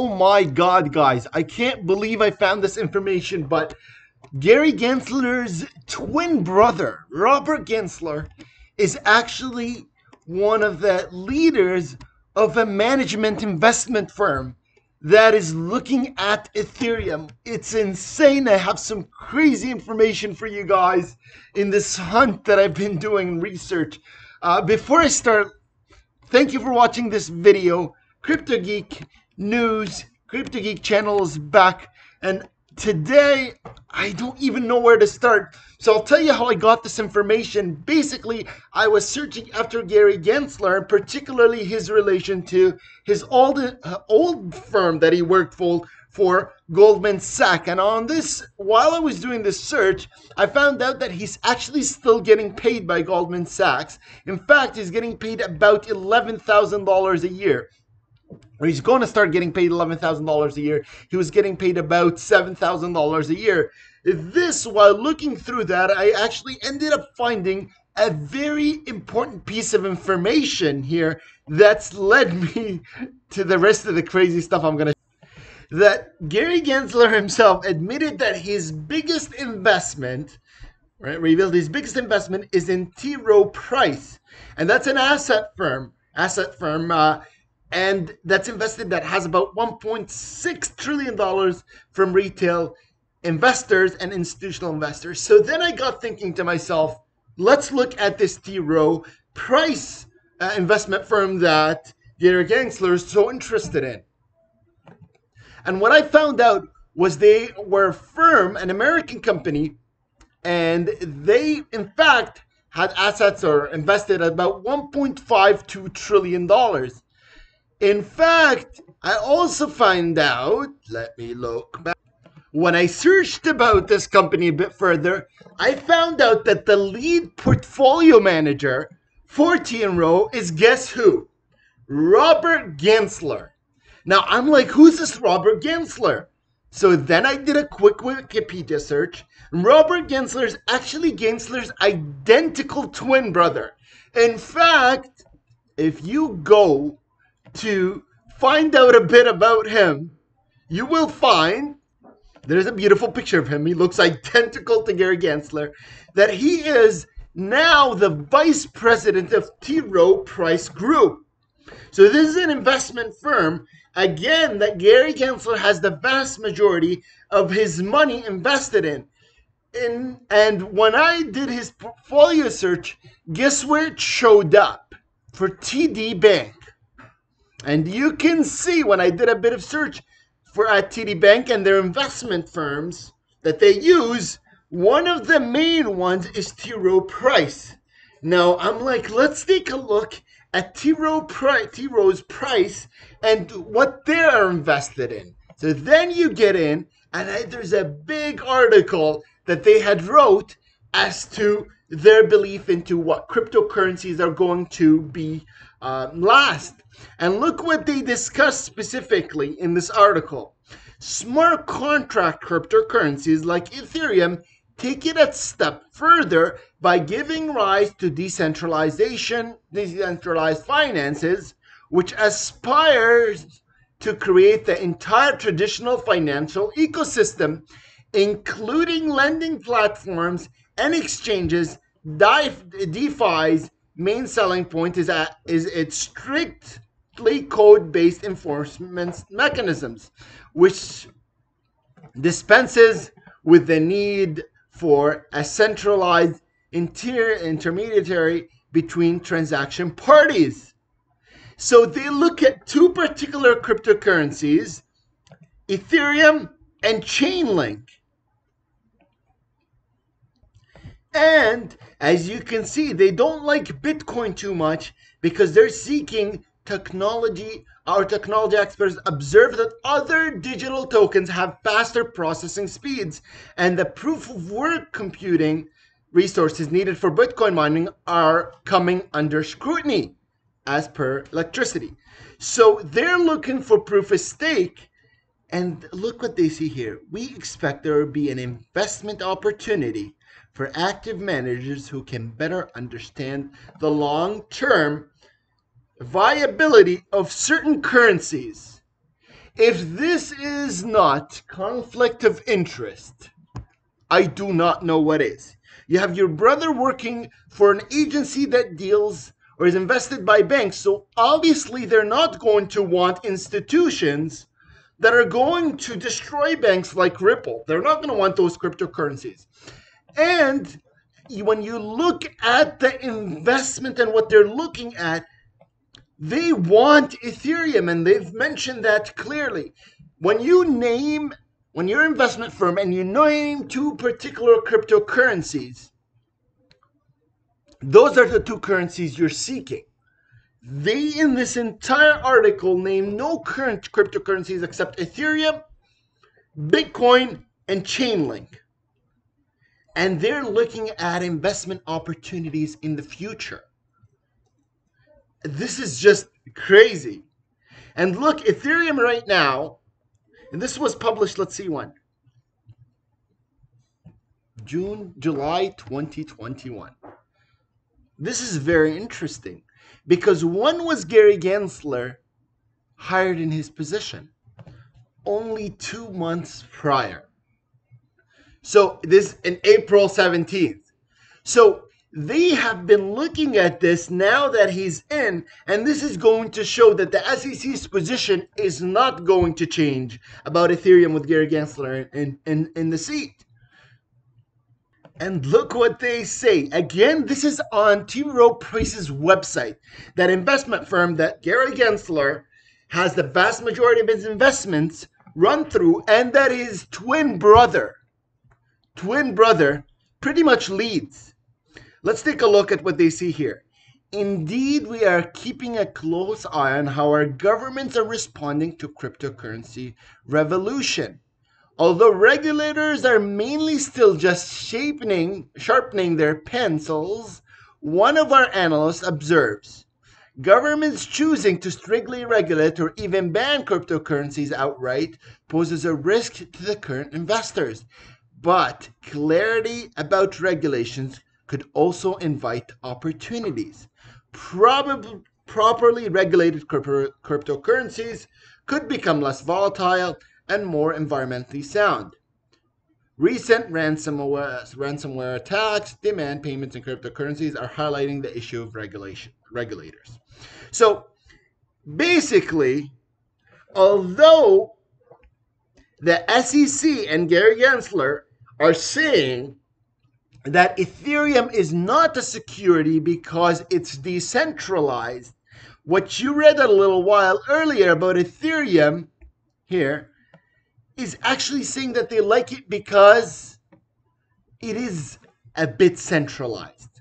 Oh my god, guys. I can't believe I found this information, but Gary Gensler's twin brother, Robert Gensler, is actually one of the leaders of a management investment firm that is looking at Ethereum. It's insane. I have some crazy information for you guys in this hunt that I've been doing research. Uh, before I start, thank you for watching this video. Crypto Geek News, Crypto Geek channel is back, and today I don't even know where to start. So I'll tell you how I got this information. Basically, I was searching after Gary Gensler, and particularly his relation to his old uh, old firm that he worked for for Goldman Sachs. And on this, while I was doing this search, I found out that he's actually still getting paid by Goldman Sachs. In fact, he's getting paid about $11,000 a year he's going to start getting paid $11,000 a year. He was getting paid about $7,000 a year. This, while looking through that, I actually ended up finding a very important piece of information here that's led me to the rest of the crazy stuff I'm going to that Gary Gensler himself admitted that his biggest investment, right, revealed his biggest investment is in T. Rowe Price, and that's an asset firm, asset firm, uh, and that's invested that has about 1.6 trillion dollars from retail investors and institutional investors. So then I got thinking to myself, let's look at this T. Rowe Price uh, investment firm that Gary Gensler is so interested in. And what I found out was they were a firm, an American company, and they, in fact, had assets or invested about 1.52 trillion dollars. In fact, I also find out, let me look back. When I searched about this company a bit further, I found out that the lead portfolio manager for Rowe is guess who? Robert Gensler. Now I'm like, who's this Robert Gensler? So then I did a quick Wikipedia search. Robert Gensler is actually Gensler's identical twin brother. In fact, if you go to find out a bit about him, you will find there's a beautiful picture of him. He looks identical to Gary Gensler. That he is now the vice president of T. Rowe Price Group. So this is an investment firm again that Gary Gensler has the vast majority of his money invested in. In and when I did his portfolio search, guess where it showed up? For TD Bank. And you can see when I did a bit of search for at TD Bank and their investment firms that they use, one of the main ones is T. Rowe Price. Now I'm like, let's take a look at T. Rowe Price, T. Rowe's price and what they are invested in. So then you get in, and I, there's a big article that they had wrote as to their belief into what cryptocurrencies are going to be uh, last. And look what they discuss specifically in this article. Smart contract cryptocurrencies like Ethereum take it a step further by giving rise to decentralization, decentralized finances, which aspires to create the entire traditional financial ecosystem, including lending platforms and exchanges. DeFi's main selling point is, that, is its strictly code-based enforcement mechanisms, which dispenses with the need for a centralized inter- intermediary between transaction parties. So they look at two particular cryptocurrencies, Ethereum and Chainlink. And as you can see, they don't like Bitcoin too much because they're seeking technology. Our technology experts observe that other digital tokens have faster processing speeds, and the proof of work computing resources needed for Bitcoin mining are coming under scrutiny as per electricity. So they're looking for proof of stake. And look what they see here. We expect there will be an investment opportunity for active managers who can better understand the long term viability of certain currencies. If this is not conflict of interest, I do not know what is. You have your brother working for an agency that deals or is invested by banks, so obviously they're not going to want institutions that are going to destroy banks like Ripple. They're not going to want those cryptocurrencies. And when you look at the investment and what they're looking at, they want Ethereum, and they've mentioned that clearly. When you name, when you're an investment firm and you name two particular cryptocurrencies, those are the two currencies you're seeking. They, in this entire article, name no current cryptocurrencies except Ethereum, Bitcoin, and Chainlink. And they're looking at investment opportunities in the future. This is just crazy. And look, Ethereum right now, and this was published, let's see when. June, July 2021. This is very interesting because one was Gary Gensler hired in his position only two months prior. So this in April 17th. So they have been looking at this now that he's in, and this is going to show that the SEC's position is not going to change about Ethereum with Gary Gensler in, in, in the seat. And look what they say. Again, this is on T. Rowe Price's website. That investment firm that Gary Gensler has the vast majority of his investments run through, and that his twin brother, twin brother, pretty much leads. Let's take a look at what they see here. Indeed, we are keeping a close eye on how our governments are responding to cryptocurrency revolution. Although regulators are mainly still just sharpening, sharpening their pencils, one of our analysts observes governments choosing to strictly regulate or even ban cryptocurrencies outright poses a risk to the current investors. But clarity about regulations could also invite opportunities. Probably properly regulated crypto- cryptocurrencies could become less volatile and more environmentally sound. Recent ransomware, ransomware attacks, demand payments, and cryptocurrencies are highlighting the issue of regulation regulators. So basically, although the SEC and Gary Gensler are saying that Ethereum is not a security because it's decentralized, what you read a little while earlier about Ethereum here is actually saying that they like it because it is a bit centralized.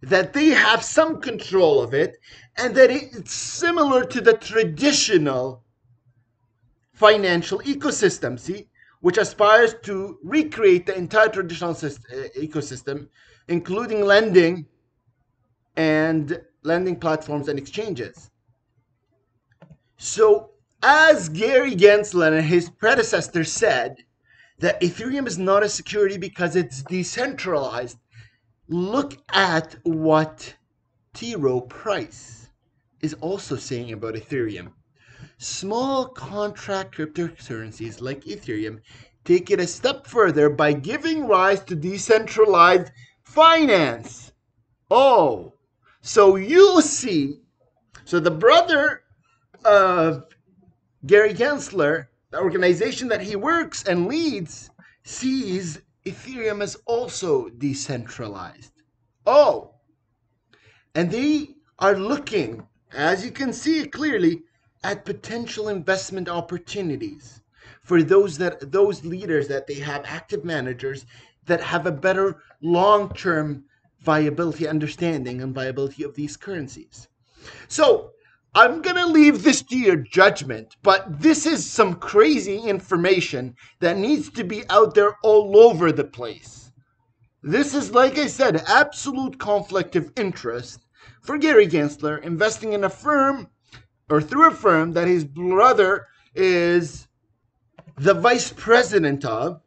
That they have some control of it, and that it's similar to the traditional financial ecosystem, see, which aspires to recreate the entire traditional system, uh, ecosystem, including lending and lending platforms and exchanges. So as Gary Gensler and his predecessor said, that Ethereum is not a security because it's decentralized. Look at what T. Rowe Price is also saying about Ethereum. Small contract cryptocurrencies like Ethereum take it a step further by giving rise to decentralized finance. Oh, so you see, so the brother of Gary Gensler, the organization that he works and leads, sees Ethereum as also decentralized. Oh, and they are looking, as you can see clearly, at potential investment opportunities for those that those leaders that they have active managers that have a better long-term viability understanding and viability of these currencies. So I'm going to leave this to your judgment, but this is some crazy information that needs to be out there all over the place. This is, like I said, absolute conflict of interest for Gary Gensler investing in a firm or through a firm that his brother is the vice president of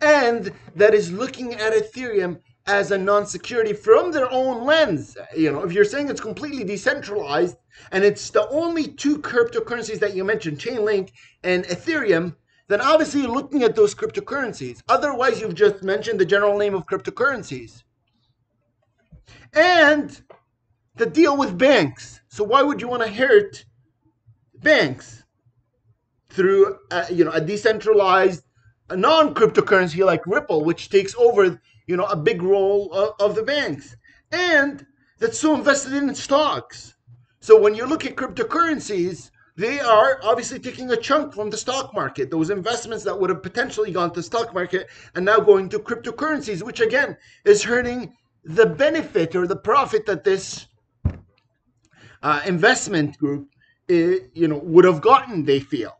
and that is looking at Ethereum as a non-security from their own lens. You know, if you're saying it's completely decentralized and it's the only two cryptocurrencies that you mentioned, Chainlink and Ethereum, then obviously you're looking at those cryptocurrencies. Otherwise, you've just mentioned the general name of cryptocurrencies. And the deal with banks. So why would you want to hurt banks through a, you know a decentralized a non-cryptocurrency like Ripple, which takes over you know a big role of, of the banks, and that's so invested in stocks. So when you look at cryptocurrencies, they are obviously taking a chunk from the stock market. Those investments that would have potentially gone to stock market and now going to cryptocurrencies, which again is hurting the benefit or the profit that this uh, investment group, uh, you know, would have gotten. They feel.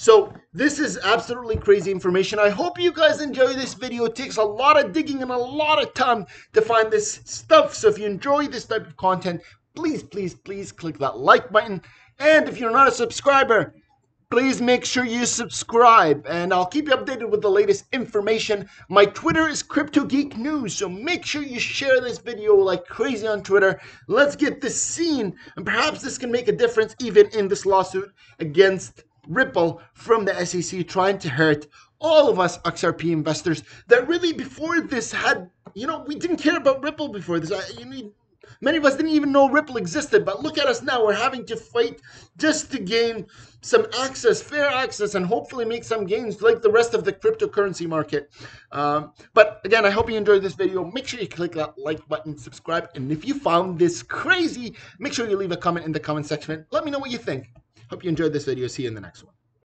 So this is absolutely crazy information. I hope you guys enjoy this video. It takes a lot of digging and a lot of time to find this stuff. So if you enjoy this type of content, please, please, please click that like button. And if you're not a subscriber, please make sure you subscribe and I'll keep you updated with the latest information. My Twitter is Crypto Geek News, so make sure you share this video like crazy on Twitter. Let's get this seen, and perhaps this can make a difference even in this lawsuit against Ripple from the SEC trying to hurt all of us XRP investors that really before this had, you know, we didn't care about Ripple before this. I, you many of us didn't even know Ripple existed, but look at us now. We're having to fight just to gain some access, fair access, and hopefully make some gains like the rest of the cryptocurrency market. Um, but again, I hope you enjoyed this video. Make sure you click that like button, subscribe, and if you found this crazy, make sure you leave a comment in the comment section. Let me know what you think. Hope you enjoyed this video. See you in the next one.